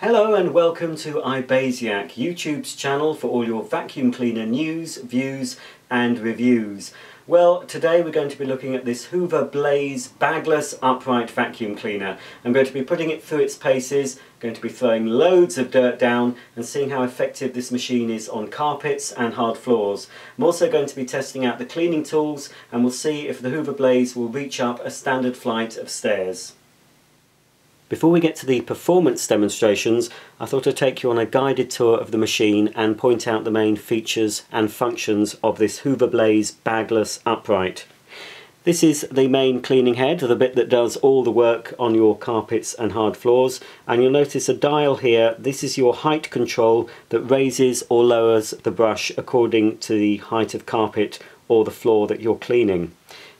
Hello and welcome to ibaisaic, YouTube's channel for all your vacuum cleaner news, views and reviews. Well, today we're going to be looking at this Hoover Blaze bagless upright vacuum cleaner. I'm going to be putting it through its paces, going to be throwing loads of dirt down and seeing how effective this machine is on carpets and hard floors. I'm also going to be testing out the cleaning tools and we'll see if the Hoover Blaze will reach up a standard flight of stairs. Before we get to the performance demonstrations, I thought I'd take you on a guided tour of the machine and point out the main features and functions of this Hoover Blaze bagless upright. This is the main cleaning head, the bit that does all the work on your carpets and hard floors. And you'll notice a dial here. This is your height control that raises or lowers the brush according to the height of carpet or the floor that you're cleaning.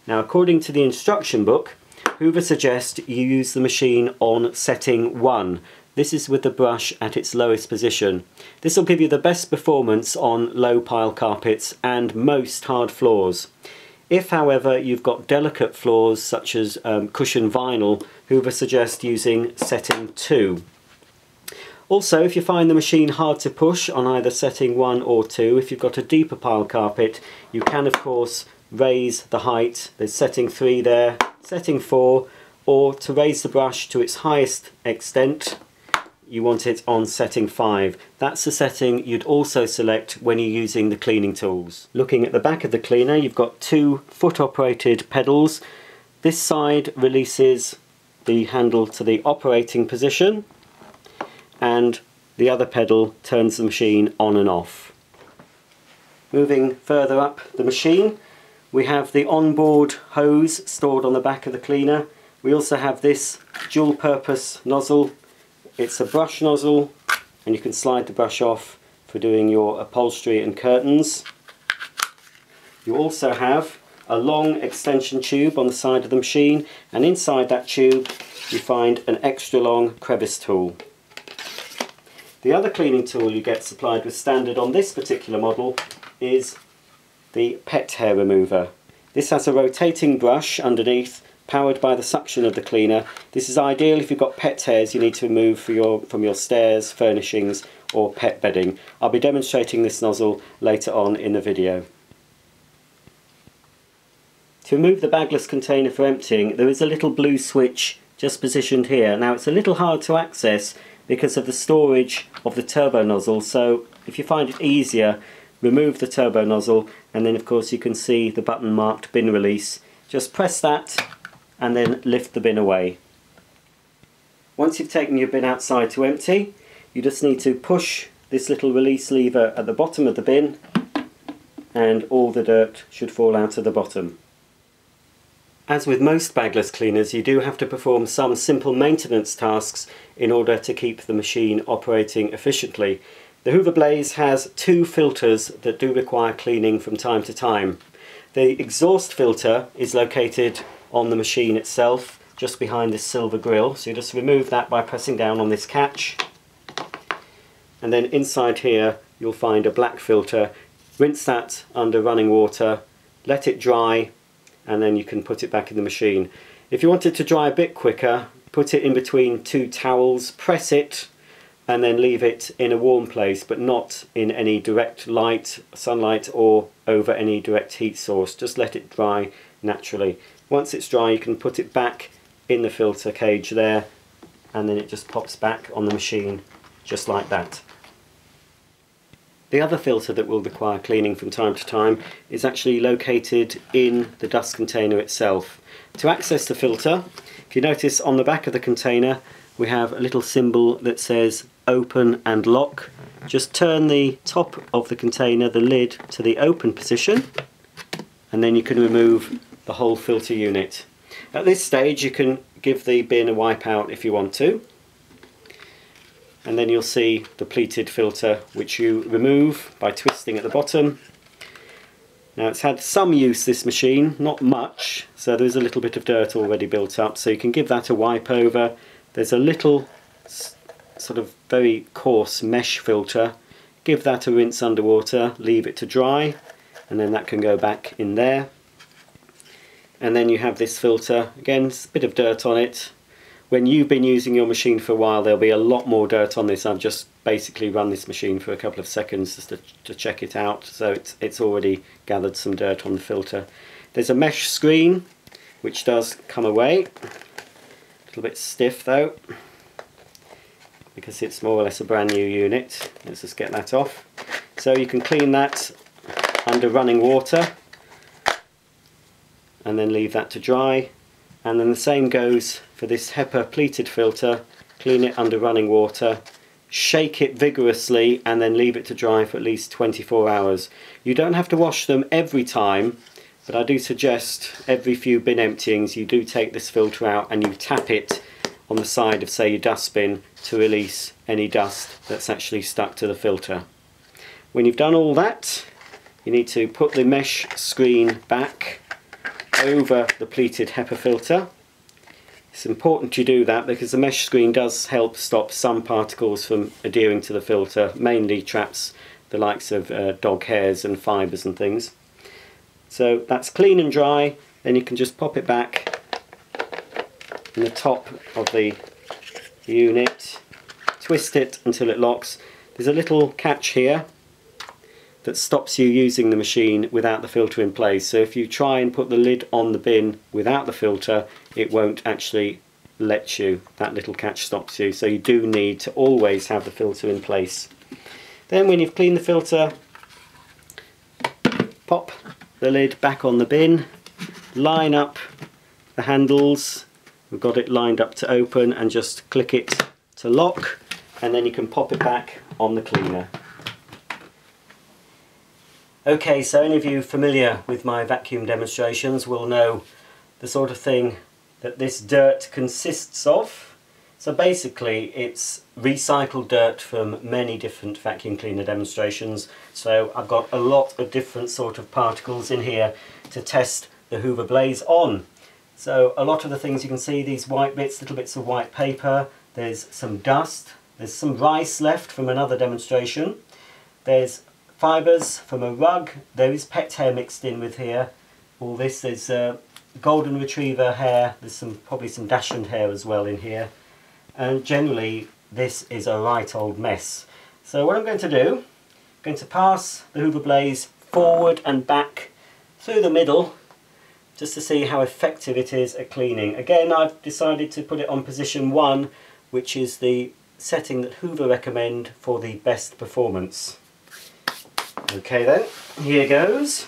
Now, according to the instruction book, Hoover suggests you use the machine on setting 1. This is with the brush at its lowest position. This will give you the best performance on low pile carpets and most hard floors. If however you've got delicate floors such as um, cushion vinyl, Hoover suggests using setting 2. Also, if you find the machine hard to push on either setting 1 or 2, if you've got a deeper pile carpet, you can of course raise the height. There's setting 3 there, setting 4 or to raise the brush to its highest extent you want it on setting 5. That's the setting you'd also select when you're using the cleaning tools. Looking at the back of the cleaner you've got two foot operated pedals. This side releases the handle to the operating position and the other pedal turns the machine on and off. Moving further up the machine we have the onboard hose stored on the back of the cleaner. We also have this dual purpose nozzle. It's a brush nozzle and you can slide the brush off for doing your upholstery and curtains. You also have a long extension tube on the side of the machine and inside that tube you find an extra long crevice tool. The other cleaning tool you get supplied with standard on this particular model is the pet hair remover. This has a rotating brush underneath powered by the suction of the cleaner. This is ideal if you've got pet hairs you need to remove for your, from your stairs, furnishings or pet bedding. I'll be demonstrating this nozzle later on in the video. To remove the bagless container for emptying there is a little blue switch just positioned here. Now it's a little hard to access because of the storage of the turbo nozzle so if you find it easier remove the turbo nozzle and then of course you can see the button marked bin release. Just press that and then lift the bin away. Once you've taken your bin outside to empty you just need to push this little release lever at the bottom of the bin and all the dirt should fall out of the bottom. As with most bagless cleaners you do have to perform some simple maintenance tasks in order to keep the machine operating efficiently the Hoover Blaze has two filters that do require cleaning from time to time. The exhaust filter is located on the machine itself, just behind this silver grill. So you just remove that by pressing down on this catch. And then inside here you'll find a black filter. Rinse that under running water, let it dry, and then you can put it back in the machine. If you want it to dry a bit quicker, put it in between two towels, press it and then leave it in a warm place but not in any direct light, sunlight or over any direct heat source. Just let it dry naturally. Once it's dry you can put it back in the filter cage there and then it just pops back on the machine just like that. The other filter that will require cleaning from time to time is actually located in the dust container itself. To access the filter, if you notice on the back of the container we have a little symbol that says open and lock. Just turn the top of the container, the lid, to the open position and then you can remove the whole filter unit. At this stage you can give the bin a wipe out if you want to and then you'll see the pleated filter which you remove by twisting at the bottom. Now it's had some use this machine, not much, so there's a little bit of dirt already built up so you can give that a wipe over. There's a little sort of very coarse mesh filter. Give that a rinse underwater, leave it to dry, and then that can go back in there. And then you have this filter, again, a bit of dirt on it. when you've been using your machine for a while there'll be a lot more dirt on this. I've just basically run this machine for a couple of seconds just to, to check it out so it's, it's already gathered some dirt on the filter. There's a mesh screen which does come away, a little bit stiff though because it's more or less a brand new unit. Let's just get that off. So you can clean that under running water and then leave that to dry and then the same goes for this HEPA pleated filter clean it under running water shake it vigorously and then leave it to dry for at least 24 hours you don't have to wash them every time but I do suggest every few bin emptyings you do take this filter out and you tap it on the side of say your dustbin to release any dust that's actually stuck to the filter when you've done all that you need to put the mesh screen back over the pleated HEPA filter. It's important you do that because the mesh screen does help stop some particles from adhering to the filter, mainly traps the likes of uh, dog hairs and fibres and things. So that's clean and dry, then you can just pop it back in the top of the unit, twist it until it locks. There's a little catch here that stops you using the machine without the filter in place. So if you try and put the lid on the bin without the filter, it won't actually let you. That little catch stops you. So you do need to always have the filter in place. Then when you've cleaned the filter, pop the lid back on the bin, line up the handles, we've got it lined up to open and just click it to lock and then you can pop it back on the cleaner. Okay, so any of you familiar with my vacuum demonstrations will know the sort of thing that this dirt consists of. So basically it's recycled dirt from many different vacuum cleaner demonstrations. So I've got a lot of different sort of particles in here to test the Hoover Blaze on. So a lot of the things you can see, these white bits, little bits of white paper, there's some dust, there's some rice left from another demonstration, there's Fibres from a rug. There is pet hair mixed in with here. All this, is uh, golden retriever hair. There's some probably some dachshund hair as well in here. And generally, this is a right old mess. So what I'm going to do, I'm going to pass the Hoover Blaze forward and back through the middle just to see how effective it is at cleaning. Again, I've decided to put it on position 1, which is the setting that Hoover recommend for the best performance. Okay then, here goes.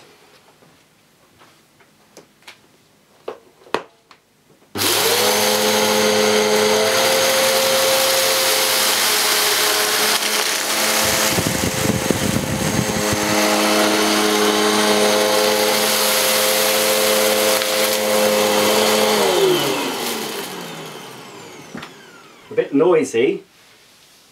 A bit noisy,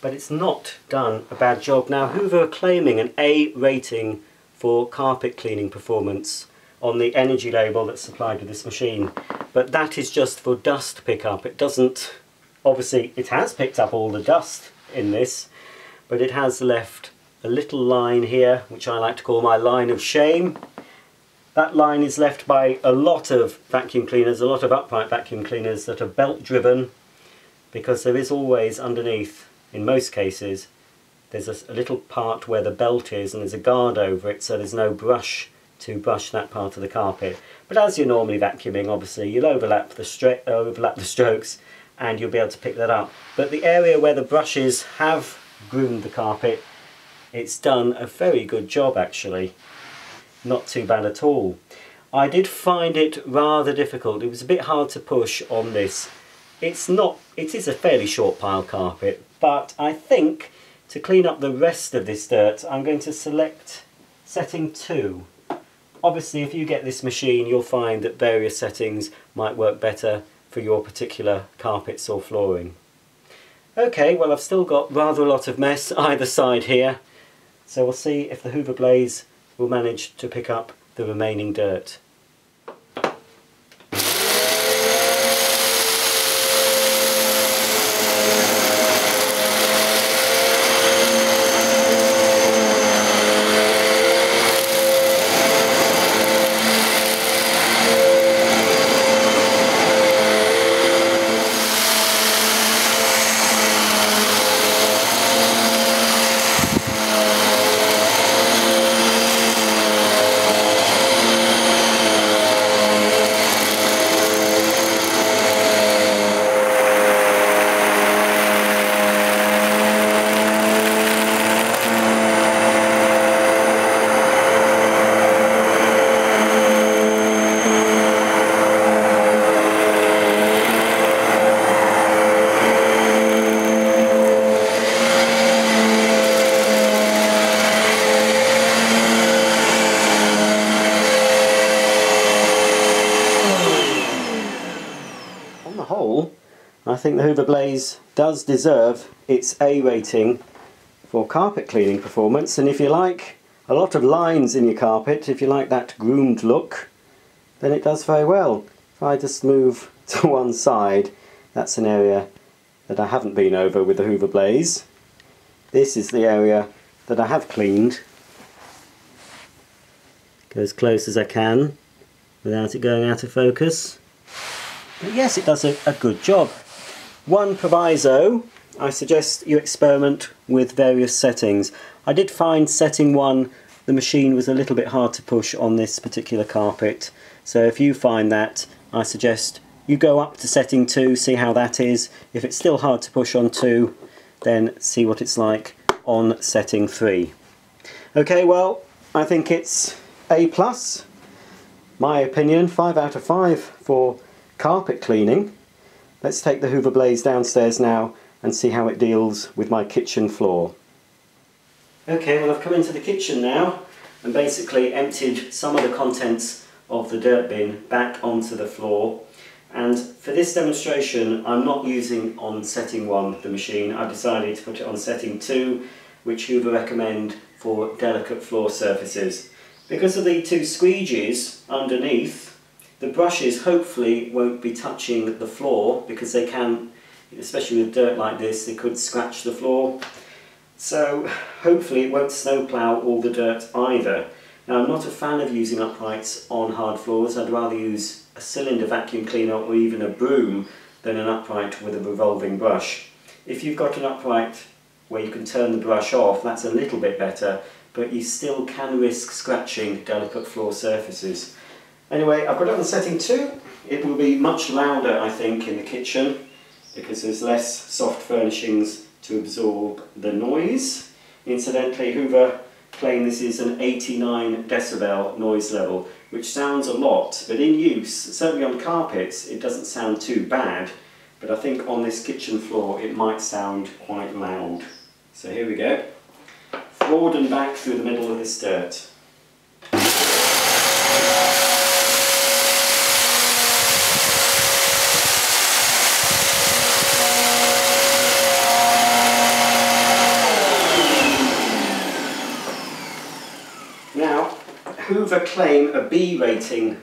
but it's not done a bad job. Now Hoover are claiming an A rating for carpet cleaning performance on the energy label that's supplied with this machine but that is just for dust pickup. It doesn't obviously it has picked up all the dust in this but it has left a little line here which I like to call my line of shame. That line is left by a lot of vacuum cleaners, a lot of upright vacuum cleaners that are belt driven because there is always underneath in most cases there's a, a, little part where the belt is and there's a guard over it so there's no brush to brush that part of the carpet. But as you're normally vacuuming obviously you'll overlap the, overlap the strokes and you'll be able to pick that up. But the area where the brushes have groomed the carpet it's done a very good job actually. Not too bad at all. I did find it rather difficult. It was a bit hard to push on this. It's not, it is a fairly short pile carpet but I think to clean up the rest of this dirt I'm going to select setting 2. Obviously if you get this machine you'll find that various settings might work better for your particular carpets or flooring. Okay, well I've still got rather a lot of mess either side here so we'll see if the Hoover Blaze will manage to pick up the remaining dirt. Think the Hoover Blaze does deserve its A rating for carpet cleaning performance and if you like a lot of lines in your carpet, if you like that groomed look, then it does very well. If I just move to one side, that's an area that I haven't been over with the Hoover Blaze. This is the area that I have cleaned. Go as close as I can without it going out of focus. But yes, it does a, a good job. One proviso, I suggest you experiment with various settings. I did find setting one, the machine was a little bit hard to push on this particular carpet. So if you find that, I suggest you go up to setting 2, see how that is. If it's still hard to push on 2, then see what it's like on setting 3. Okay, well, I think it's A+. plus. My opinion, 5 out of 5 for carpet cleaning. Let's take the Hoover Blaze downstairs now and see how it deals with my kitchen floor. Okay, well I've come into the kitchen now and basically emptied some of the contents of the dirt bin back onto the floor and for this demonstration I'm not using on setting 1 the machine, I've decided to put it on setting 2 which Hoover recommend for delicate floor surfaces. Because of the two squeegees underneath the brushes hopefully won't be touching the floor because they can, especially with dirt like this, they could scratch the floor. So hopefully it won't snowplow all the dirt either. Now I'm not a fan of using uprights on hard floors, I'd rather use a cylinder vacuum cleaner or even a broom than an upright with a revolving brush. If you've got an upright where you can turn the brush off, that's a little bit better, but you still can risk scratching delicate floor surfaces. Anyway, I've got it on setting 2. It will be much louder, I think, in the kitchen because there's less soft furnishings to absorb the noise. Incidentally, Hoover claim this is an 89 decibel noise level, which sounds a lot, but in use, certainly on carpets, it doesn't sound too bad, but I think on this kitchen floor it might sound quite loud. So here we go. Forward and back through the middle of this dirt. Hoover claim a B rating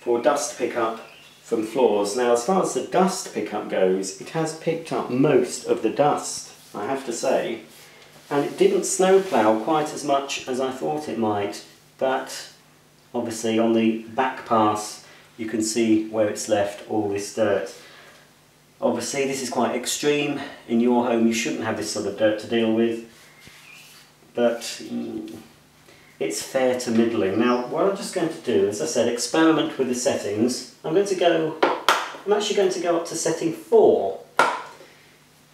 for dust pickup from floors. Now as far as the dust pickup goes, it has picked up most of the dust, I have to say. And it didn't snowplow quite as much as I thought it might, but obviously on the back pass you can see where it's left all this dirt. Obviously this is quite extreme. In your home you shouldn't have this sort of dirt to deal with, but mm, it's fair to middling. Now what I'm just going to do, as I said, experiment with the settings. I'm going to go, I'm actually going to go up to setting 4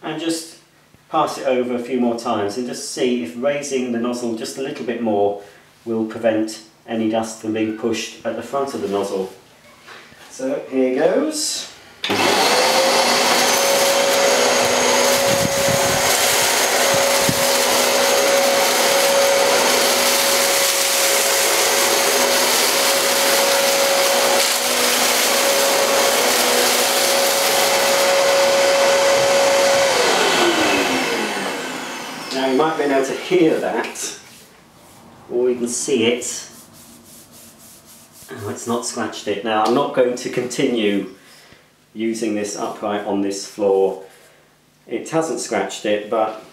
and just pass it over a few more times and just see if raising the nozzle just a little bit more will prevent any dust from being pushed at the front of the nozzle. So here goes. able to hear that, or even see it. Oh, it's not scratched it. Now I'm not going to continue using this upright on this floor. It hasn't scratched it, but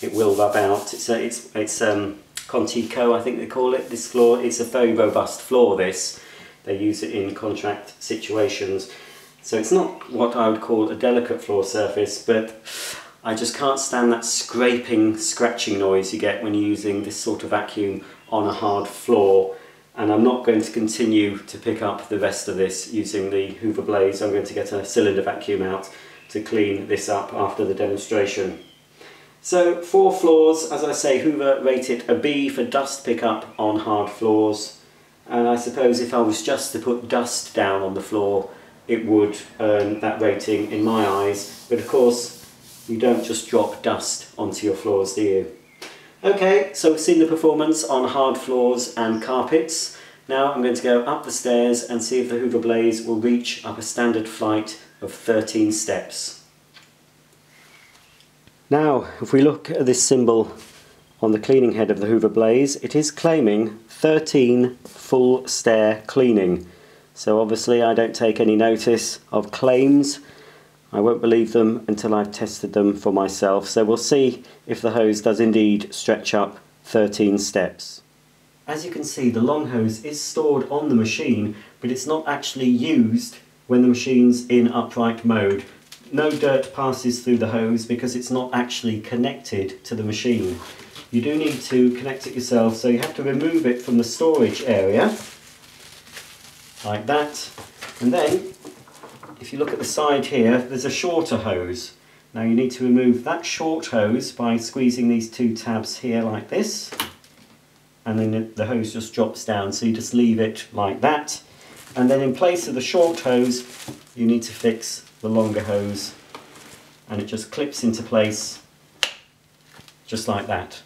it will rub out. It's a, it's it's um, Contico, I think they call it. This floor. It's a very robust floor. This they use it in contract situations. So it's not what I would call a delicate floor surface, but I just can't stand that scraping, scratching noise you get when you're using this sort of vacuum on a hard floor and I'm not going to continue to pick up the rest of this using the Hoover Blaze. I'm going to get a cylinder vacuum out to clean this up after the demonstration. So four floors, as I say, Hoover rated a B for dust pickup on hard floors and I suppose if I was just to put dust down on the floor it would earn that rating in my eyes but of course you don't just drop dust onto your floors, do you? Okay, so we've seen the performance on hard floors and carpets. Now I'm going to go up the stairs and see if the Hoover Blaze will reach up a standard flight of 13 steps. Now, if we look at this symbol on the cleaning head of the Hoover Blaze, it is claiming 13 full stair cleaning. So obviously I don't take any notice of claims. I won't believe them until I've tested them for myself. So we'll see if the hose does indeed stretch up 13 steps. As you can see, the long hose is stored on the machine, but it's not actually used when the machine's in upright mode. No dirt passes through the hose because it's not actually connected to the machine. You do need to connect it yourself, so you have to remove it from the storage area, like that. And then, if you look at the side here, there's a shorter hose. Now you need to remove that short hose by squeezing these two tabs here like this and then the hose just drops down so you just leave it like that and then in place of the short hose you need to fix the longer hose and it just clips into place just like that.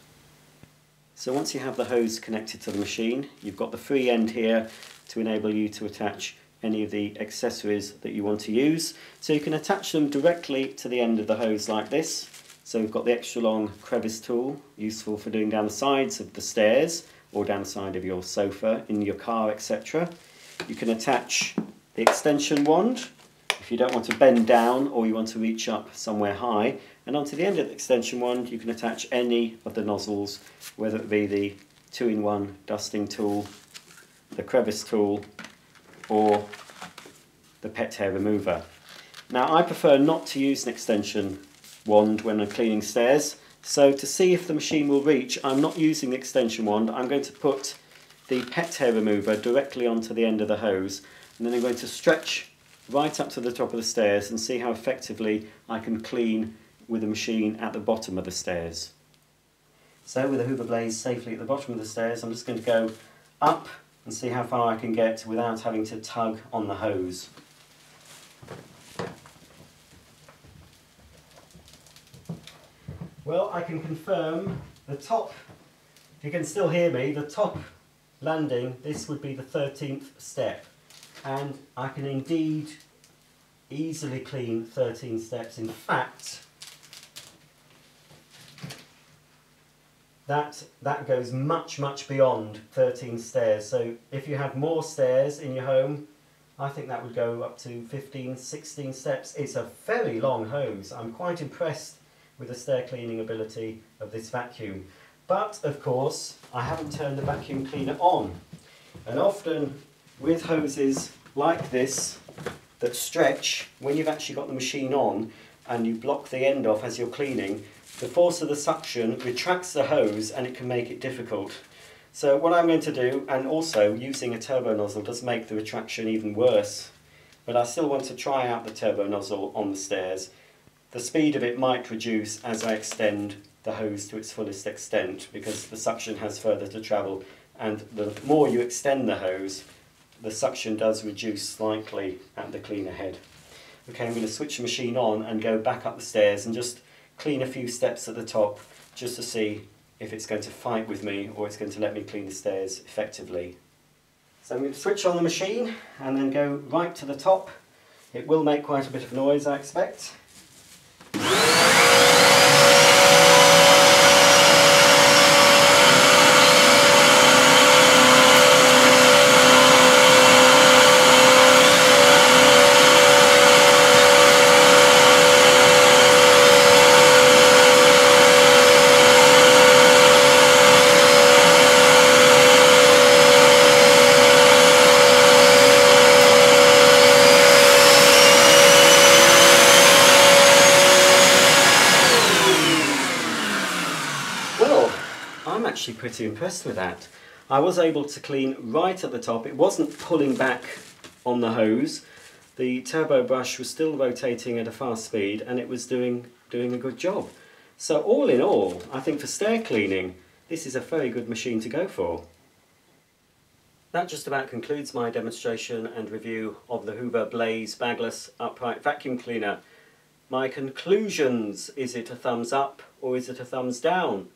So once you have the hose connected to the machine you've got the free end here to enable you to attach any of the accessories that you want to use. So you can attach them directly to the end of the hose like this so we've got the extra long crevice tool, useful for doing down the sides of the stairs or down the side of your sofa, in your car, etc. You can attach the extension wand if you don't want to bend down or you want to reach up somewhere high. And onto the end of the extension wand you can attach any of the nozzles, whether it be the two-in-one dusting tool, the crevice tool, or the pet hair remover. Now I prefer not to use an extension wand when I'm cleaning stairs. So to see if the machine will reach, I'm not using the extension wand. I'm going to put the pet hair remover directly onto the end of the hose and then I'm going to stretch right up to the top of the stairs and see how effectively I can clean with the machine at the bottom of the stairs. So with the Hoover Blaze safely at the bottom of the stairs, I'm just going to go up and see how far I can get without having to tug on the hose. Well, I can confirm the top, if you can still hear me, the top landing, this would be the 13th step. And I can indeed easily clean 13 steps. In fact, that, that goes much, much beyond 13 stairs. So if you have more stairs in your home, I think that would go up to 15, 16 steps. It's a very long hose. I'm quite impressed with the stair cleaning ability of this vacuum. But of course, I haven't turned the vacuum cleaner on. And often with hoses like this that stretch, when you've actually got the machine on and you block the end off as you're cleaning, the force of the suction retracts the hose and it can make it difficult. So what I'm going to do, and also using a turbo nozzle does make the retraction even worse, but I still want to try out the turbo nozzle on the stairs the speed of it might reduce as I extend the hose to its fullest extent because the suction has further to travel and the more you extend the hose the suction does reduce slightly at the cleaner head. Okay, I'm going to switch the machine on and go back up the stairs and just clean a few steps at the top just to see if it's going to fight with me or it's going to let me clean the stairs effectively. So I'm going to switch on the machine and then go right to the top. It will make quite a bit of noise I expect. actually pretty impressed with that. I was able to clean right at the top. It wasn't pulling back on the hose. The turbo brush was still rotating at a fast speed and it was doing, doing a good job. So all in all, I think for stair cleaning, this is a very good machine to go for. That just about concludes my demonstration and review of the Hoover Blaze Bagless Upright Vacuum Cleaner. My conclusions, is it a thumbs up or is it a thumbs down?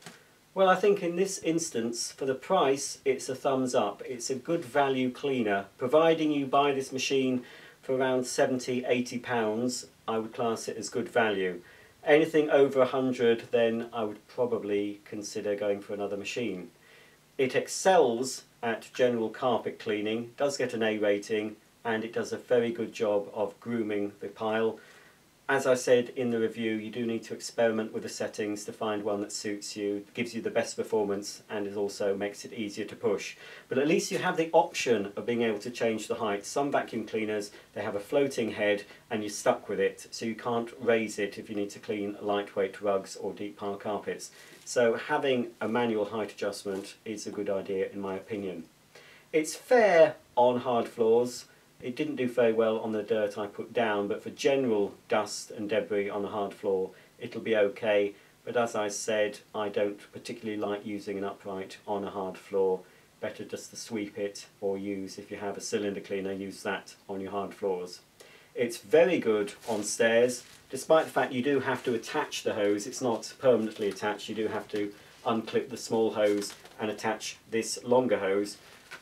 Well, I think in this instance, for the price, it's a thumbs up. It's a good value cleaner, providing you buy this machine for around 70 80 pounds I would class it as good value. Anything over 100 then I would probably consider going for another machine. It excels at general carpet cleaning, does get an A rating and it does a very good job of grooming the pile as I said in the review, you do need to experiment with the settings to find one that suits you, gives you the best performance and it also makes it easier to push. But at least you have the option of being able to change the height. Some vacuum cleaners, they have a floating head and you're stuck with it, so you can't raise it if you need to clean lightweight rugs or deep pile carpets. So having a manual height adjustment is a good idea in my opinion. It's fair on hard floors, it didn't do very well on the dirt I put down, but for general dust and debris on a hard floor, it'll be okay. But as I said, I don't particularly like using an upright on a hard floor. Better just to sweep it or use, if you have a cylinder cleaner, use that on your hard floors. It's very good on stairs, despite the fact you do have to attach the hose. It's not permanently attached, you do have to unclip the small hose and attach this longer hose.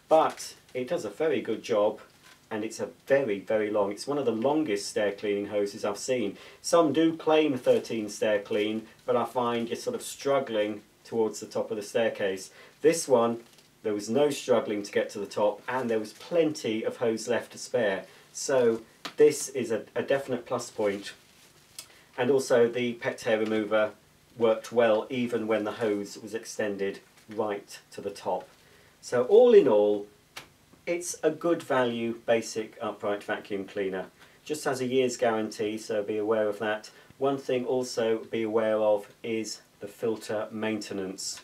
But it does a very good job and it's a very, very long. It's one of the longest stair cleaning hoses I've seen. Some do claim 13 stair clean, but I find you're sort of struggling towards the top of the staircase. This one, there was no struggling to get to the top, and there was plenty of hose left to spare. So this is a, a definite plus point. And also the pet hair remover worked well even when the hose was extended right to the top. So all in all, it's a good value basic upright vacuum cleaner. Just has a year's guarantee, so be aware of that. One thing also be aware of is the filter maintenance.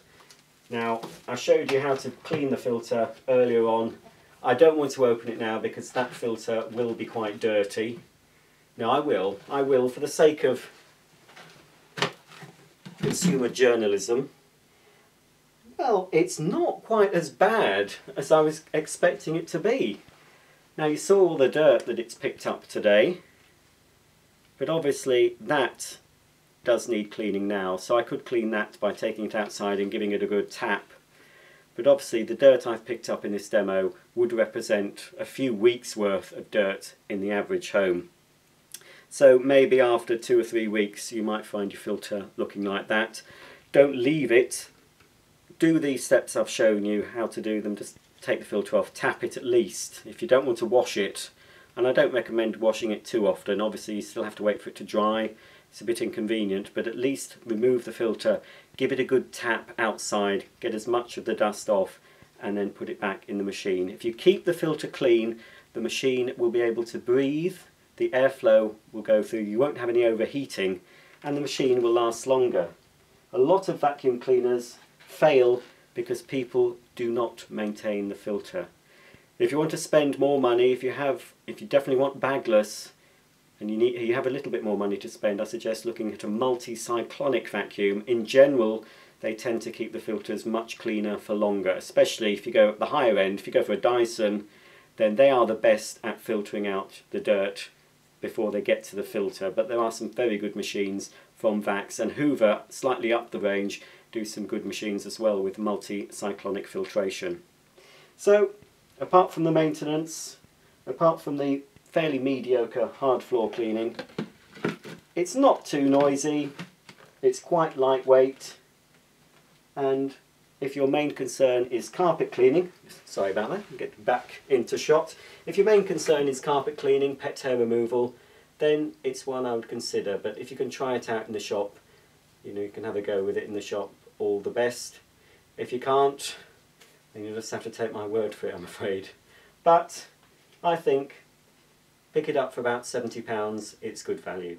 Now, I showed you how to clean the filter earlier on. I don't want to open it now because that filter will be quite dirty. No, I will. I will for the sake of consumer journalism. Well, it's not quite as bad as I was expecting it to be. Now you saw all the dirt that it's picked up today, but obviously that does need cleaning now, so I could clean that by taking it outside and giving it a good tap. But obviously the dirt I've picked up in this demo would represent a few weeks worth of dirt in the average home. So maybe after two or three weeks you might find your filter looking like that. Don't leave it do these steps I've shown you how to do them, just take the filter off, tap it at least. If you don't want to wash it, and I don't recommend washing it too often, obviously you still have to wait for it to dry, it's a bit inconvenient, but at least remove the filter, give it a good tap outside, get as much of the dust off, and then put it back in the machine. If you keep the filter clean, the machine will be able to breathe, the airflow will go through, you won't have any overheating, and the machine will last longer. A lot of vacuum cleaners fail because people do not maintain the filter. If you want to spend more money, if you have, if you definitely want bagless, and you need, you have a little bit more money to spend, I suggest looking at a multi-cyclonic vacuum. In general, they tend to keep the filters much cleaner for longer, especially if you go at the higher end. If you go for a Dyson, then they are the best at filtering out the dirt before they get to the filter. But there are some very good machines from Vax and Hoover, slightly up the range, do some good machines as well with multi-cyclonic filtration. So, apart from the maintenance, apart from the fairly mediocre hard floor cleaning, it's not too noisy, it's quite lightweight, and if your main concern is carpet cleaning, sorry about that, get back into shot. If your main concern is carpet cleaning, pet hair removal, then it's one I would consider. But if you can try it out in the shop, you know, you can have a go with it in the shop, all the best. If you can't, then you'll just have to take my word for it, I'm afraid. But I think pick it up for about £70, it's good value.